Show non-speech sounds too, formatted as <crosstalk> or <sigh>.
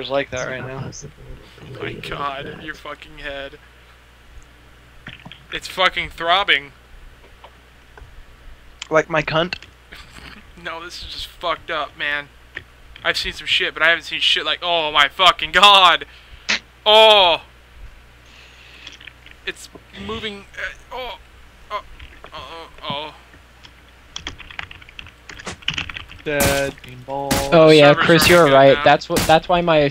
is like that right now. Oh my god, your fucking head. It's fucking throbbing. Like my cunt. <laughs> No, this is just fucked up, man. I've seen some shit, but I haven't seen shit like, oh my fucking god. Oh. It's moving. Uh, oh. Oh. Oh. Oh. Dead ball. Oh yeah, Chris, you're right. now. That's what. That's why my